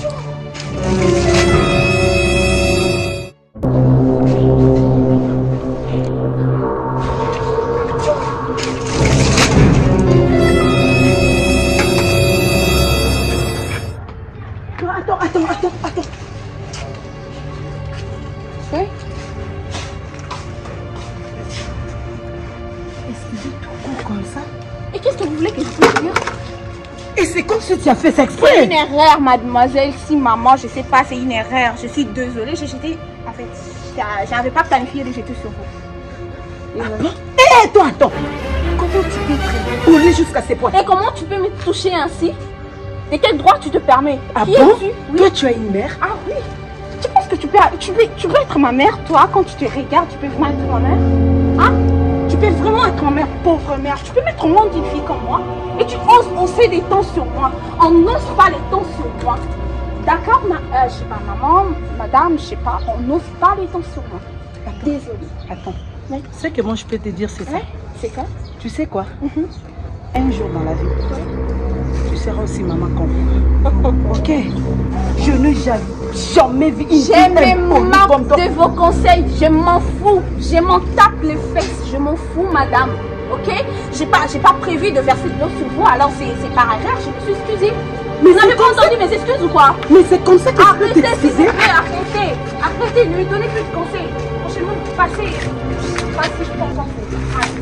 站住 Tu as fait ça C'est une exprès. erreur, mademoiselle. Si maman, je sais pas, c'est une erreur. Je suis désolée. J'ai jeté. En fait, j'a- j'avais pas planifié de jeter sur vous. Hé, toi, attends. Comment tu peux jusqu'à ces points? Et comment tu peux me toucher ainsi? De quel droit tu te permets? Ah Qui bon? Oui. Toi, tu as une mère Ah oui. Tu penses que tu peux, tu peux, tu peux être ma mère, toi, quand tu te regardes, tu peux vraiment être ma mère? Hein? Tu peux vraiment être ma mère, pauvre mère. Tu peux mettre au monde une fille comme moi et tu oses hausser les temps sur moi. On n'ose pas les temps sur moi. D'accord, ma, euh, je sais pas, maman, madame, je sais pas, on n'ose pas les temps sur moi. Désolée. Attends. Oui. Tu sais que moi, je peux te dire, c'est ça. Ouais, c'est quoi? Tu sais quoi? Mhm. Un jour dans la vie, seras aussi maman comme moi. Ok? Je n'ai jamais, jamais vu une J'ai marques de vos conseils. Je m'en fous. Je m'en tape les fesses. Je m'en fous, madame. Ok? J'ai pas, j'ai pas prévu de verser de l'eau sur vous. Alors c'est, par erreur. Je me suis excusée. Mais Vous n'avez pas entendu mes excuses ou quoi? Mais c'est comme ça que peux Arrêtez, vous t'excuser. plaît. Arrêtez. Arrêtez. Ne lui donnez plus de conseils. Franchement, passez. Passez. Arrêtez encore.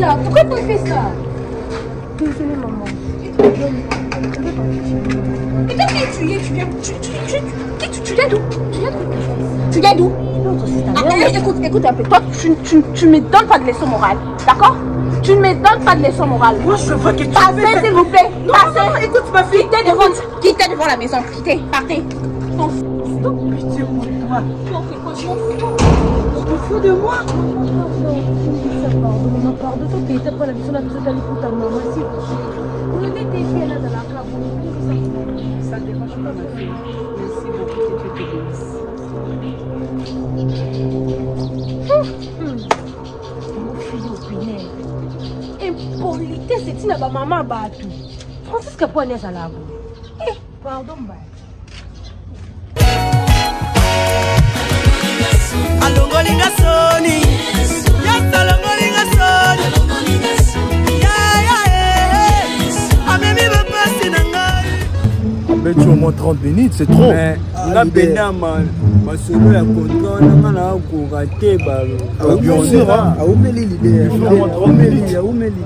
Francisca, pourquoi tu fais ça Désolée maman. Et toi qui tu es, tu viens, tu, tu, tu, tu, tu, tu viens d'où Tu viens d'où Tu viens d'où Ah, eh, Écoute, écoute un peu, toi tu, tu, tu me donnes pas de leçon morale, d'accord Tu ne me donnes pas de leçon morale. Moi, je veux que tu Passez s'il vous plaît, Non, passez. non, non, écoute ma fille. Quittez devant, quittez devant la maison, quittez, partez. Fous. Pitié pour toi. Tu en fais quoi Je m'en fous. De moi Ça dérange pas ma fille. Merci beaucoup que Dieu te bénisse. impolitesse ntina bamama ya bato francisque mpo ani azala bo Eh, pardon mbaya abeti au moins 30 minutes c'est trop. Mais nga mpena ma- masolo ya contrat nanga na akoka te balo bien sûr, hein. aumeli lide aumeli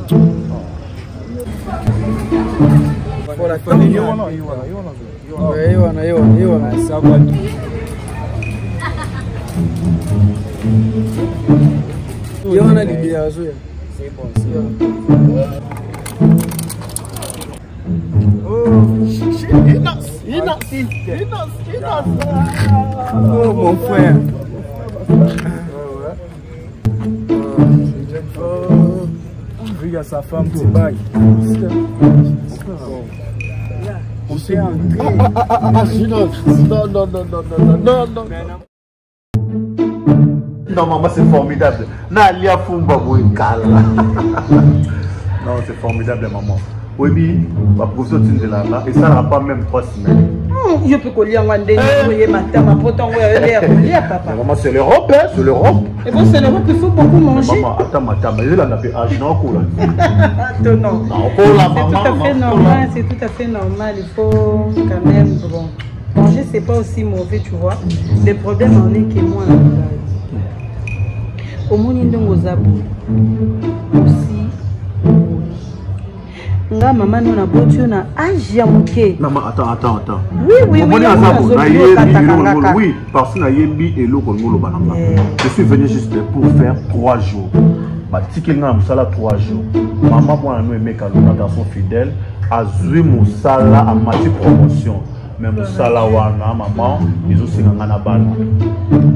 aumeli iwana iwana iwana sakwa tu ye wana lide azoya Oh mon frère. vu qu'il y a sa femme petit bail On s'est entré. non non non non non non non Non, maman, c'est formidable. Nalia Fumba Kala. Non, c'est formidable, maman. Oui, ma professeur Tindelala, et ça n'a pas même trois semaines. yo mpe kolia ngo ndenge oye matama po ntango ya ya kolia papa. C'est l'Europe, hein, c'est l'Europe. et bon c'est l'europe il faut beaucoup manger. Maman, attends, matama, il a fait âge, non, cool. Attends, non. Non, cool, c'est tout à fait normal c'est tout à fait normal il faut quand même bon. Manger c'est pas aussi mauvais tu vois. Le problème en est que moi omoni ndenge oza boye nga mama no naboti yo na age ya moke. Oui parce nayembi eloko ningo oloba na nga eh. je suis venu juste pour faire trois jours. Batikeli nga na mosala trois jours. Mama mwana no emeka lona garçon fidèle. Azwi mosala amati promotion. Me mosala wana mama ezosenga nga na bana.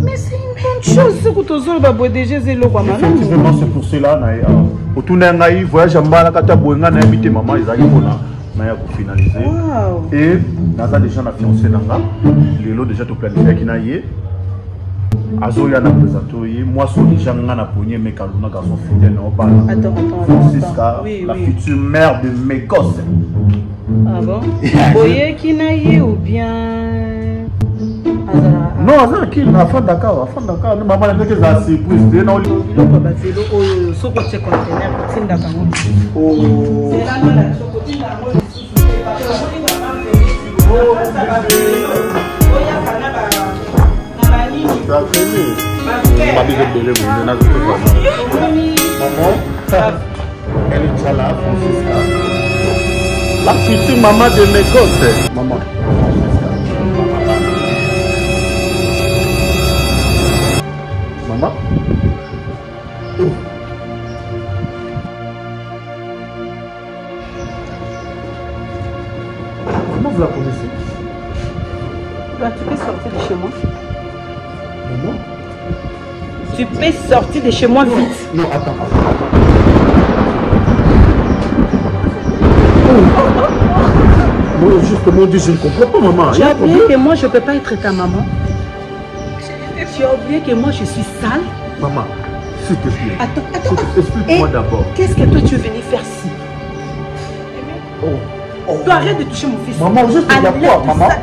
Mais c'est une bonne chose soki tozoloba boye déjà eza eloko ya malamu effectivement c'est pour cela na ye awa otuna ngai voyage ya mbala kata boye nga nayebi te mama ezalaki mpona naya kofinalize Wow. e naza déjà na fiancé na nga lelo déjà toplanifiaki na ye azoya na présente ye mwasi déjà nga na poni emeka luna garçon fidèle na obala. Attends, attends, francisca attends. Oui, la oui. future mère de mes gosses. Ah bon Ah boyeki na ye ou bien? Ah, ah. Non aza kili afandaka afandaka mamana ndenge eza surprise te biloko ya bazelo oyo soki otie contener otindaka yango babizo ebele boye nazokoa la future maman de mes gosses maman maman comment vous la connaissez? Bah, tu peux sortir de chez moi. Maman. Tu peux sortir de chez moi vite. Non attends Moi, justement, dit, je ne comprends pas, maman. tu as oublié que moi je peux pas être ta maman tu as oublié que moi je suis sale Maman, s'il te plaît. attends attends Explique-moi d'abord. qu'est-ce que toi tu es venu faire ici Oh. Oh. toi arrête de toucher mon fils Maman, juste il y a Enlève quoi, tout maman ça.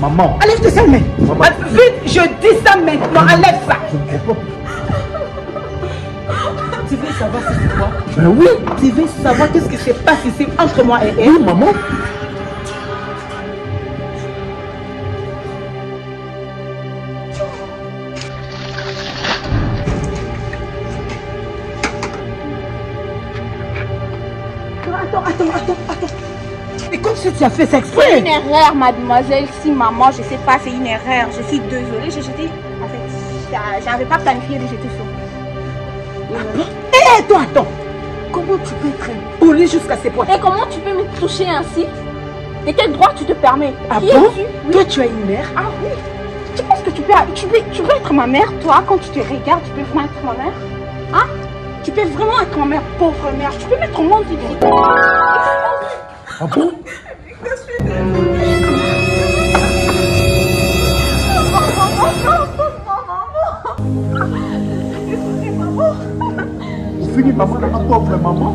Maman, Enlève tes main. Maman. Vite, je dis ça maintenant. Enlève ça. je ne comprends pas. Tu veux savoir ce que c'est quoi Ben oui, Tu veux savoir qu'est-ce qui se passe ici entre moi et elle? Oui, maman. Attends, attends, attends, attends. Et comme si tu as fait ça C'est exprès. une erreur, mademoiselle. Si maman, je sais pas, c'est une erreur. Je suis désolée. J'ai jeté. En fait, ça- j'avais pas planifié de jeter ça. Hé, toi, attends. Comment tu peux être poli jusqu'à ces points Et comment tu peux me toucher ainsi De quel droit tu te permets Ah Qui bon es-tu Toi, tu as une mère Ah oui. Tu penses que tu peux, tu, peux, tu peux être ma mère, toi, quand tu te regardes, tu peux vraiment être ma mère Hein Tu peux vraiment être ma mère, pauvre mère. Tu peux mettre au monde du Ah bon Finissez maman, ma pauvre maman.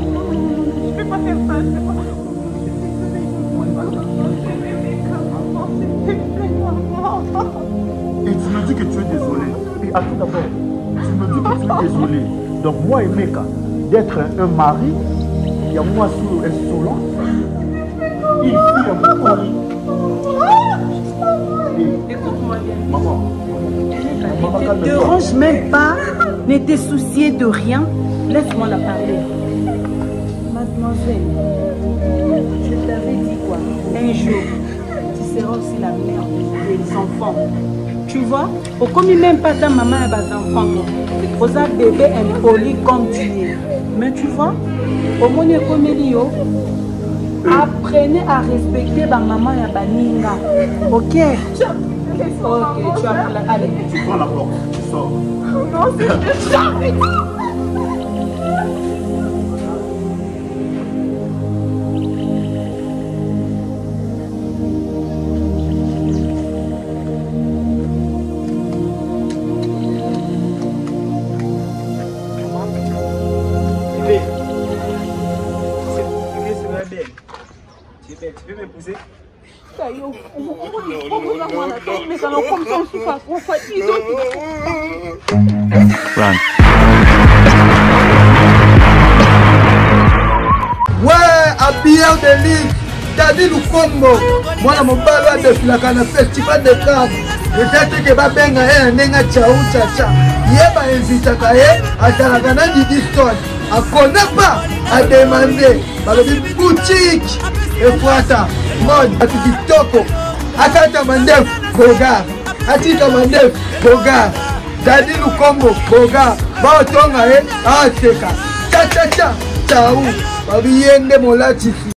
Et tu me dis que tu es désolé. Et à tout d'abord, tu me dis que tu es désolé. Donc moi et Meka, d'être un mari, il y a moi sous insolent, il un. Écoute-moi bien. Maman, Ne te dérange même pas. Ne te soucier de rien. Laisse-moi la parler. Mademoiselle, je t'avais dit quoi? Un jour, tu seras aussi la mère des enfants. Tu vois? Au commis même pas ta maman et bas enfants. Aux bébé impoli comme tu es. Mais tu vois, au moins comme yo, apprenez à respecter ma maman et baninga. Ok? Ok, tu as allez. Tu prends la porte, tu sors. Bébé. We abier de ligue dadi lukombo mwana mobali adefilaka na festival de cap peut-être ke babenga ye na ndenge chau chacha ye bainvitaka ye azalaka na didiston akone pa ademande balobi boutique. Efwata mode ati kitoko akata mandefu bogar atika mandefu boga. Dadi lukombo boga. Baotonga eh? ye ateka cacaca cau babiyende molatisi